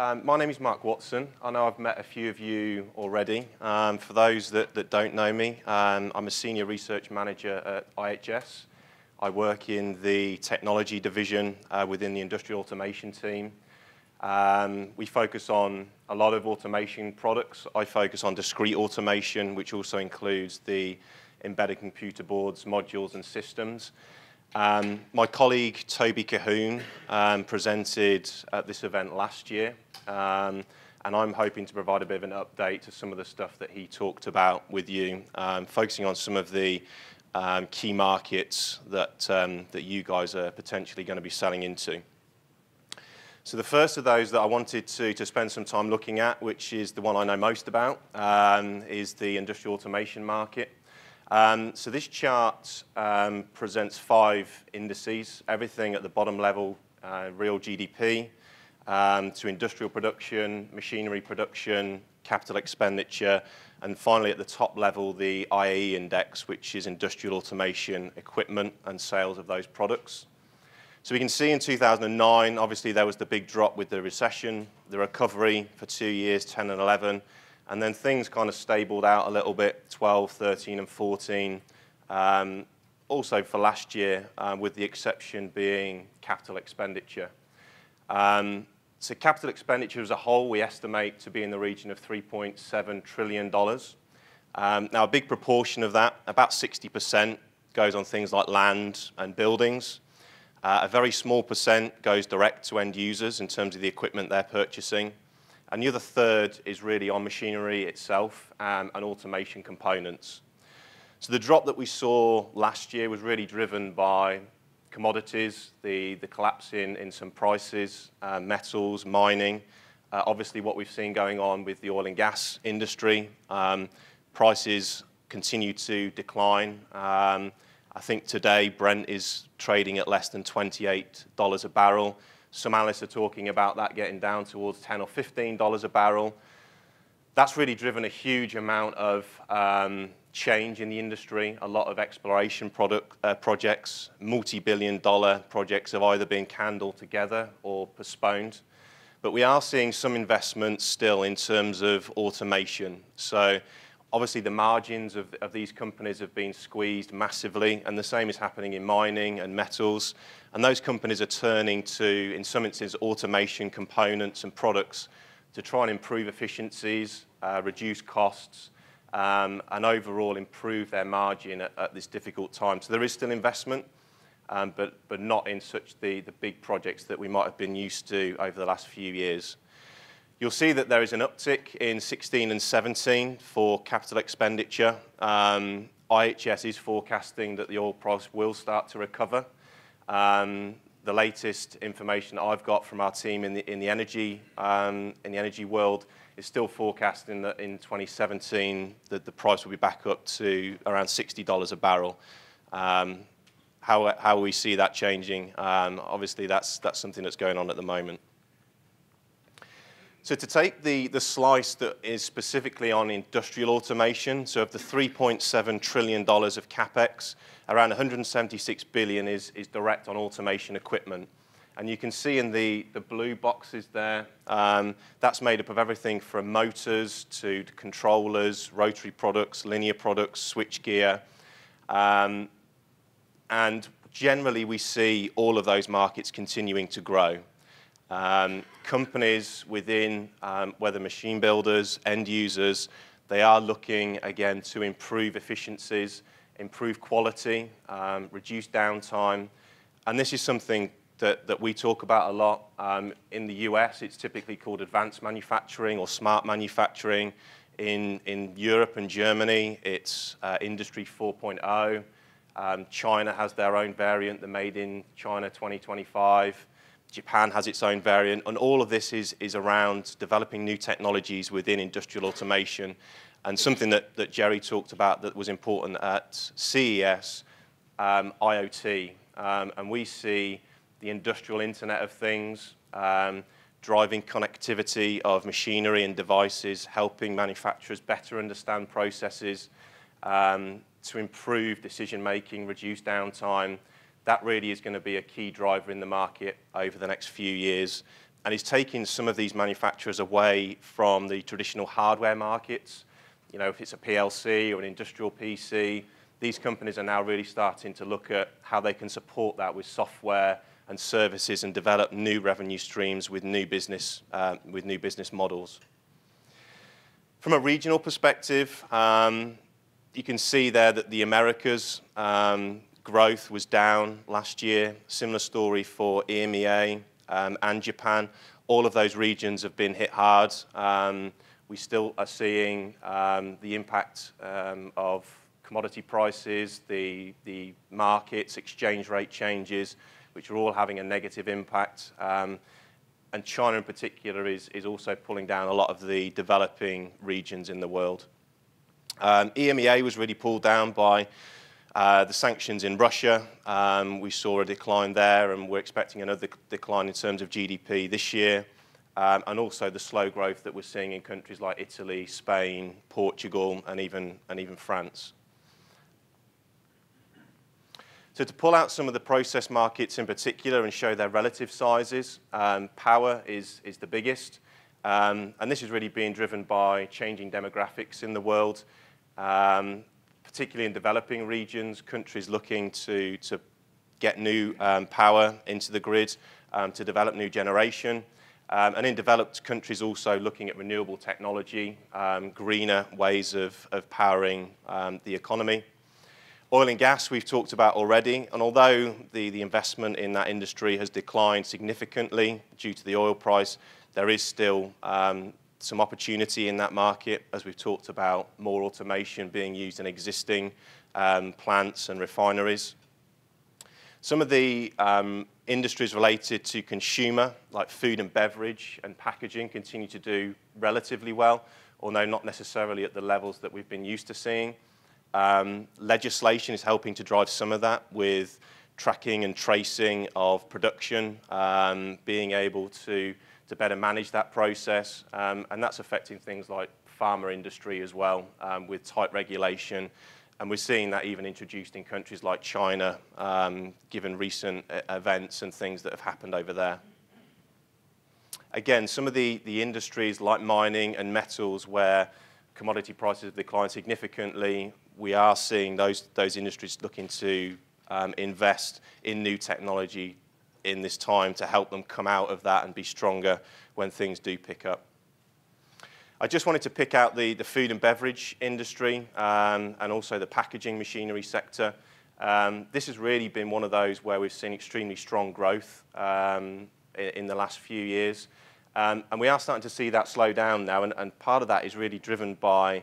Um, my name is Mark Watson. I know I've met a few of you already. Um, for those that, that don't know me, um, I'm a senior research manager at IHS. I work in the technology division uh, within the industrial automation team. Um, we focus on a lot of automation products. I focus on discrete automation, which also includes the embedded computer boards, modules, and systems. Um, my colleague Toby Cahoon um, presented at this event last year, um, and I'm hoping to provide a bit of an update to some of the stuff that he talked about with you, um, focusing on some of the um, key markets that, um, that you guys are potentially going to be selling into. So the first of those that I wanted to, to spend some time looking at, which is the one I know most about, is the industrial automation market. Um, so this chart um, presents five indices, everything at the bottom level, uh, real GDP, um, to industrial production, machinery production, capital expenditure, and finally at the top level, the IAE index, which is industrial automation equipment and sales of those products. So we can see in 2009, obviously there was the big drop with the recession, the recovery for two years, 10 and 11, and then things kind of stabled out a little bit, 12, 13, and 14. Um, also for last year, uh, with the exception being capital expenditure. Um, so capital expenditure as a whole, we estimate to be in the region of $3.7 trillion. Um, now, a big proportion of that, about 60%, goes on things like land and buildings. Uh, a very small percent goes direct to end users in terms of the equipment they're purchasing. And the other third is really on machinery itself um, and automation components. So the drop that we saw last year was really driven by commodities, the, the collapse in, in some prices, uh, metals, mining, uh, obviously what we've seen going on with the oil and gas industry. Um, prices continue to decline. Um, I think today Brent is trading at less than $28 a barrel. Some analysts are talking about that getting down towards 10 or $15 a barrel. That's really driven a huge amount of um, change in the industry. A lot of exploration product, uh, projects, multi-billion dollar projects have either been canned altogether or postponed. But we are seeing some investments still in terms of automation. So obviously the margins of, of these companies have been squeezed massively, and the same is happening in mining and metals. And those companies are turning to, in some instances, automation components and products to try and improve efficiencies, uh, reduce costs, um, and overall improve their margin at, at, this difficult time. So there is still investment, um, but, but not in such the, the big projects that we might have been used to over the last few years. You'll see that there is an uptick in 16 and 17 for capital expenditure. Um, IHS is forecasting that the oil price will start to recover. Um, the latest information I've got from our team in the, in the, energy, um, in the energy world is still forecasting that in 2017 that the price will be back up to around $60 a barrel. Um, how, how we see that changing, um, obviously that's, that's something that's going on at the moment. So to take the, the slice that is specifically on industrial automation, so of the $3.7 trillion of CapEx, around 176 billion is, is direct on automation equipment. And you can see in the, the blue boxes there, um, that's made up of everything from motors to controllers, rotary products, linear products, switchgear. Um, and generally we see all of those markets continuing to grow. Um, companies within, um, whether machine builders, end users, they are looking again to improve efficiencies, improve quality, um, reduce downtime. And this is something that, that we talk about a lot. Um, in the US, it's typically called advanced manufacturing or smart manufacturing. In, in Europe and Germany, it's uh, Industry 4.0. Um, China has their own variant, the Made in China 2025. Japan has its own variant, and all of this is, is around developing new technologies within industrial automation. And something that, that Jerry talked about that was important at CES, um, IoT. Um, and we see the industrial Internet of Things um, driving connectivity of machinery and devices, helping manufacturers better understand processes um, to improve decision making, reduce downtime, that really is going to be a key driver in the market over the next few years. and is taking some of these manufacturers away from the traditional hardware markets. You know, if it's a PLC or an industrial PC, these companies are now really starting to look at how they can support that with software and services and develop new revenue streams with new business, uh, with new business models. From a regional perspective, um, you can see there that the Americas um, growth was down last year. Similar story for EMEA um, and Japan. All of those regions have been hit hard. Um, we still are seeing um, the impact um, of commodity prices, the, the markets, exchange rate changes, which are all having a negative impact. Um, and China in particular is, is also pulling down a lot of the developing regions in the world. Um, EMEA was really pulled down by uh, the sanctions in Russia. Um, we saw a decline there, and we're expecting another decline in terms of GDP this year. Um, and also the slow growth that we're seeing in countries like Italy, Spain, Portugal, and even, and even France. So to pull out some of the process markets in particular and show their relative sizes, um, power is, is the biggest. Um, and this is really being driven by changing demographics in the world um, particularly in developing regions, countries looking to, to get new um, power into the grid, um, to develop new generation. Um, and in developed countries also looking at renewable technology, um, greener ways of, of powering um, the economy. Oil and gas we've talked about already, and although the, the investment in that industry has declined significantly due to the oil price, there is still um, some opportunity in that market, as we've talked about more automation being used in existing um, plants and refineries. Some of the um, industries related to consumer, like food and beverage and packaging, continue to do relatively well, although not necessarily at the levels that we've been used to seeing. Um, legislation is helping to drive some of that with tracking and tracing of production, um, being able to to better manage that process. Um, and that's affecting things like pharma industry as well um, with tight regulation. And we're seeing that even introduced in countries like China, um, given recent uh, events and things that have happened over there. Again, some of the, the industries like mining and metals where commodity prices have declined significantly, we are seeing those, those industries looking to um, invest in new technology in this time to help them come out of that and be stronger when things do pick up. I just wanted to pick out the, the food and beverage industry um, and also the packaging machinery sector. Um, this has really been one of those where we've seen extremely strong growth um, in, in, the last few years. Um, and we are starting to see that slow down now, and, and part of that is really driven by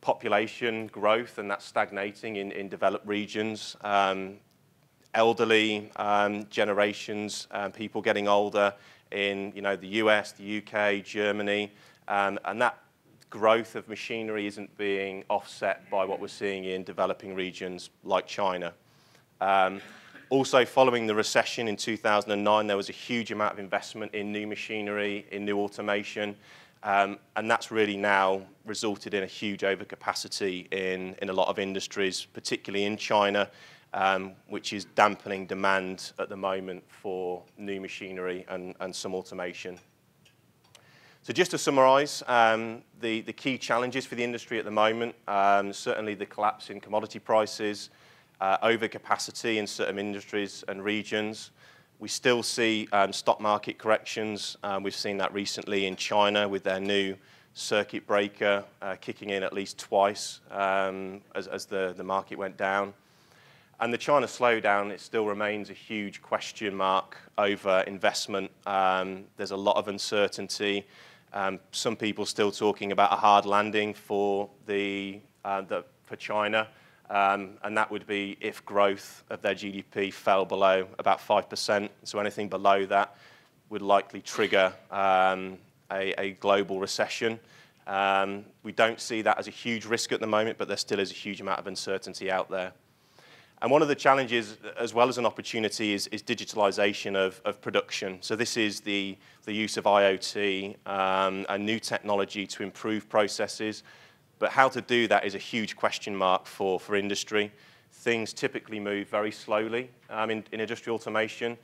population growth and that stagnating in, in developed regions. Elderly um, generations, um, people getting older in you know, the US, the UK, Germany, um, and that growth of machinery isn't being offset by what we're seeing in developing regions like China. Um, also, following the recession in 2009, there was a huge amount of investment in new machinery, in new automation, um, and that's really now resulted in a huge overcapacity in, in a lot of industries, particularly in China, um, which is dampening demand at the moment for new machinery and, and some automation. So just to summarize, um, the, the key challenges for the industry at the moment, um, certainly the collapse in commodity prices, uh, overcapacity in certain industries and regions. We still see um, stock market corrections. Um, we've seen that recently in China with their new circuit breaker uh, kicking in at least twice um, as, as the, the market went down. And the China slowdown, it still remains a huge question mark over investment. Um, there's a lot of uncertainty. Um, some people still talking about a hard landing for, the, uh, the for China. Um, and that would be if growth of their GDP fell below about 5%. So anything below that would likely trigger um, a, a, global recession. Um, we don't see that as a huge risk at the moment, but there still is a huge amount of uncertainty out there. And one of the challenges, as well as an opportunity, is, is digitalization of, of production. So this is the, the use of IoT um, and new technology to improve processes. But how to do that is a huge question mark for, for industry. Things typically move very slowly um, in, in industrial automation.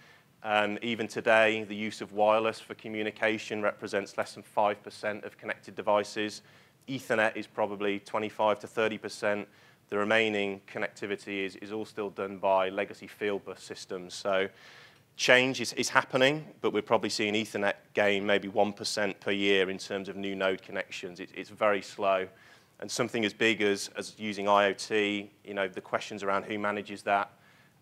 Um, even today, the use of wireless for communication represents less than 5% of connected devices. Ethernet is probably 25 to 30%. The remaining connectivity is, is all still done by legacy field bus systems. So change is, is happening, but we're probably seeing Ethernet gain maybe 1% per year in terms of new node connections. It, it's very slow. And something as big as, as using IoT, you know, the questions around who manages that,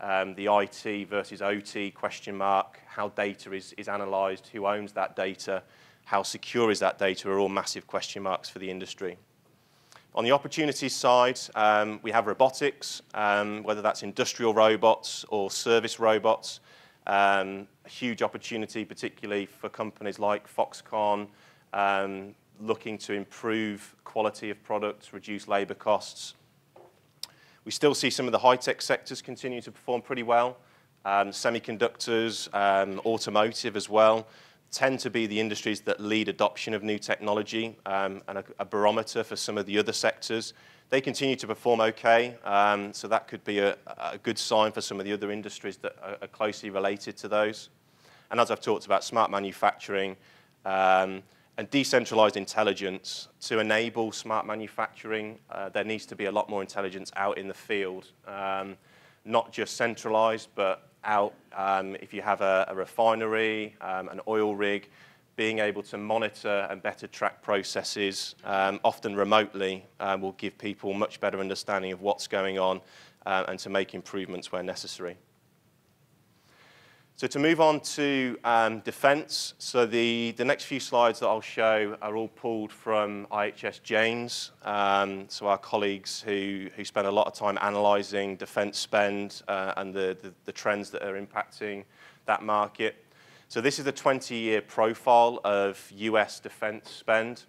um, the IT versus OT question mark, how data is, is analyzed, who owns that data, how secure is that data are all massive question marks for the industry. On the opportunities side, um, we have robotics, um, whether that's industrial robots or service robots. Um, a huge opportunity, particularly for companies like Foxconn, um, looking to improve quality of products, reduce labor costs. We still see some of the high-tech sectors continue to perform pretty well. Um, semiconductors, um, automotive as well, tend to be the industries that lead adoption of new technology um, and a, a, barometer for some of the other sectors. They continue to perform okay, um, so that could be a, a, good sign for some of the other industries that are, are, closely related to those. And as I've talked about, smart manufacturing um, and decentralized intelligence to enable smart manufacturing, uh, there needs to be a lot more intelligence out in the field, um, not just centralized, but out um, if you have a, a refinery, um, an oil rig, being able to monitor and better track processes, um, often remotely, uh, will give people much better understanding of what's going on uh, and to make improvements where necessary. So to move on to um, defense, so the, the next few slides that I'll show are all pulled from IHS Jane's, um, so our colleagues who, who spend a lot of time analyzing defense spend uh, and the, the, the, trends that are impacting that market. So this is the 20-year profile of US defense spend.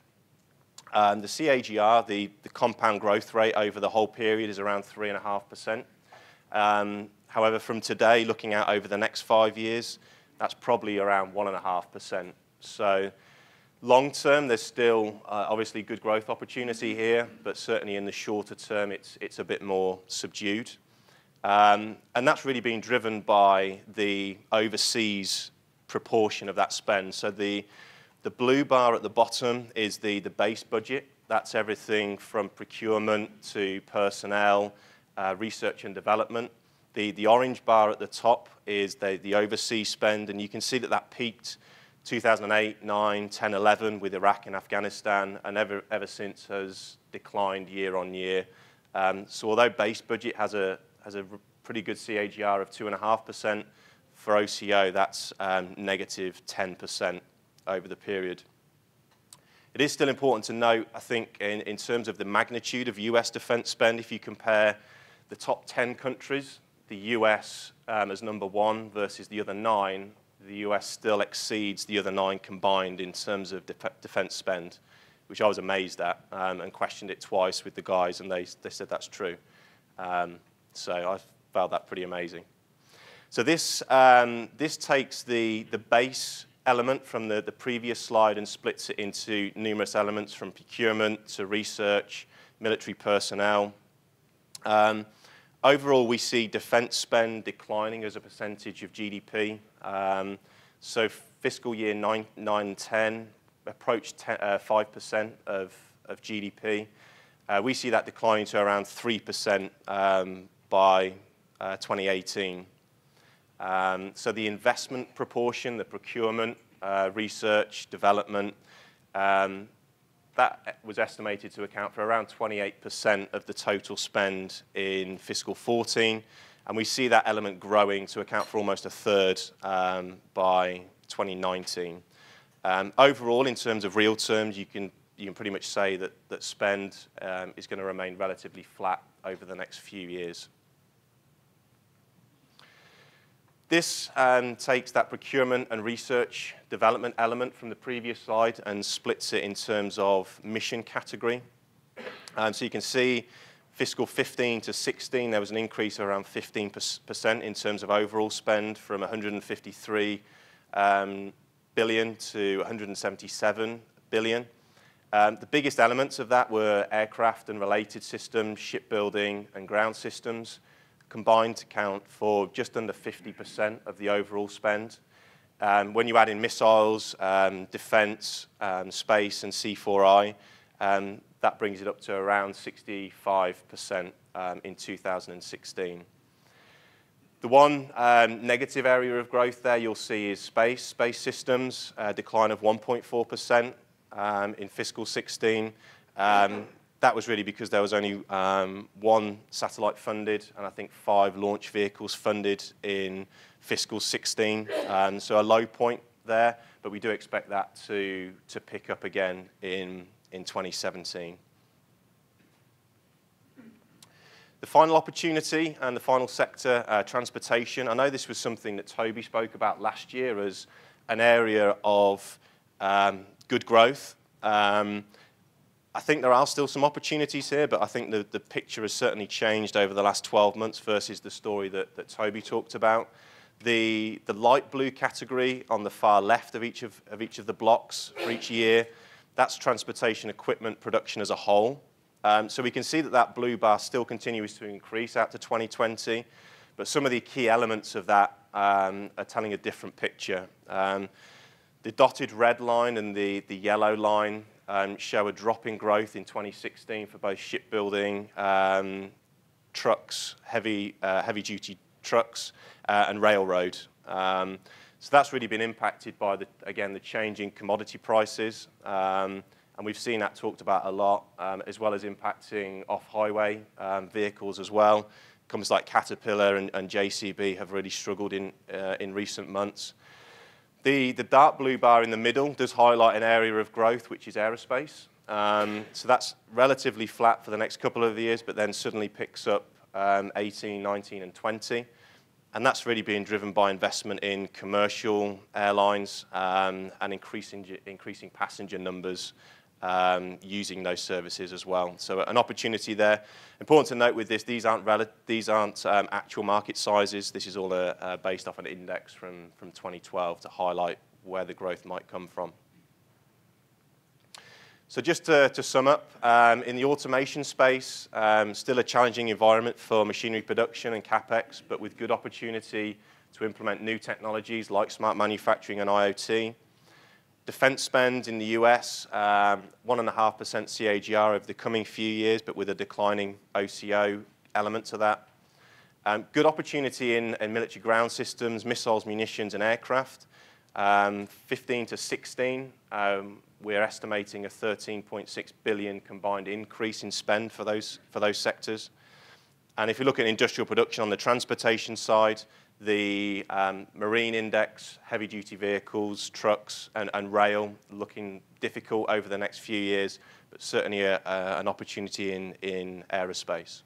Um, the CAGR, the, the compound growth rate over the whole period is around 3.5%. Um, However, from today, looking out over the next five years, that's probably around 1.5%. So long term, there's still uh, obviously good growth opportunity here, but certainly in the shorter term, it's, it's a bit more subdued. Um, and that's really been driven by the overseas proportion of that spend. So the, the blue bar at the bottom is the, the base budget. That's everything from procurement to personnel, uh, research and development. The, the orange bar at the top is the, the overseas spend, and you can see that that peaked 2008, 9, 10, 11 with Iraq and Afghanistan, and ever, ever since has declined year on year. Um, so although base budget has a, has a pretty good CAGR of 2.5%, for OCO that's um, negative 10% over the period. It is still important to note, I think, in, in terms of the magnitude of US defense spend, if you compare the top 10 countries the US um, as number one versus the other nine, the US still exceeds the other nine combined in terms of def defense spend, which I was amazed at um, and questioned it twice with the guys, and they, they said that's true. Um, so I found that pretty amazing. So this, um, this takes the, the base element from the, the previous slide and splits it into numerous elements from procurement to research, military personnel. Um, Overall, we see defense spend declining as a percentage of GDP. Um, so fiscal year 9-10 approached 5% uh, of, of GDP. Uh, we see that declining to around 3% um, by uh, 2018. Um, so the investment proportion, the procurement, uh, research, development, um, that was estimated to account for around 28% of the total spend in fiscal 14. And we see that element growing to account for almost a third um, by 2019. Um, overall, in terms of real terms, you can, you can pretty much say that, that spend um, is going to remain relatively flat over the next few years. This um, takes that procurement and research development element from the previous slide and splits it in terms of mission category. Um, so you can see fiscal 15 to 16, there was an increase of around 15% in terms of overall spend from 153 um, billion to 177 billion. Um, the biggest elements of that were aircraft and related systems, shipbuilding and ground systems combined to count for just under 50% of the overall spend. Um, when you add in missiles, um, defense, um, space, and C4I, um, that brings it up to around 65% um, in 2016. The one um, negative area of growth there you'll see is space. Space systems, a decline of 1.4% um, in fiscal 16. Um, that was really because there was only um, one satellite funded and I think five launch vehicles funded in fiscal 16. Um, so a low point there, but we do expect that to, to pick up again in, in 2017. The final opportunity and the final sector, uh, transportation. I know this was something that Toby spoke about last year as an area of um, good growth. Um, I think there are still some opportunities here, but I think the, the picture has certainly changed over the last 12 months versus the story that, that Toby talked about. The, the light blue category on the far left of each of, of each of the blocks for each year, that's transportation equipment production as a whole. Um, so we can see that that blue bar still continues to increase out to 2020, but some of the key elements of that um, are telling a different picture. Um, the dotted red line and the, the yellow line um, show a drop in growth in 2016 for both shipbuilding, um, trucks, heavy, uh, heavy duty trucks, uh, and railroad. Um, so that's really been impacted by, the, again, the changing commodity prices. Um, and we've seen that talked about a lot, um, as well as impacting off-highway um, vehicles as well. Companies like Caterpillar and, and JCB have really struggled in, uh, in recent months. The, the dark blue bar in the middle does highlight an area of growth, which is aerospace. Um, so that's relatively flat for the next couple of years, but then suddenly picks up um, 18, 19, and 20. And that's really being driven by investment in commercial airlines um, and increasing, increasing passenger numbers um, using those services as well. So an opportunity there. Important to note with this, these aren't, these aren't um, actual market sizes. This is all uh, uh, based off an index from, from 2012 to highlight where the growth might come from. So just to, to sum up, um, in the automation space, um, still a challenging environment for machinery production and CapEx, but with good opportunity to implement new technologies like smart manufacturing and IoT. Defense spend in the US, 1.5% um, CAGR over the coming few years, but with a declining OCO element to that. Um, good opportunity in, in, military ground systems, missiles, munitions, and aircraft. Um, 15 to 16, um, we're estimating a 13.6 billion combined increase in spend for those, for those sectors. And if you look at industrial production on the transportation side, the um, marine index, heavy duty vehicles, trucks, and, and, rail looking difficult over the next few years, but certainly a, a, an opportunity in, in aerospace.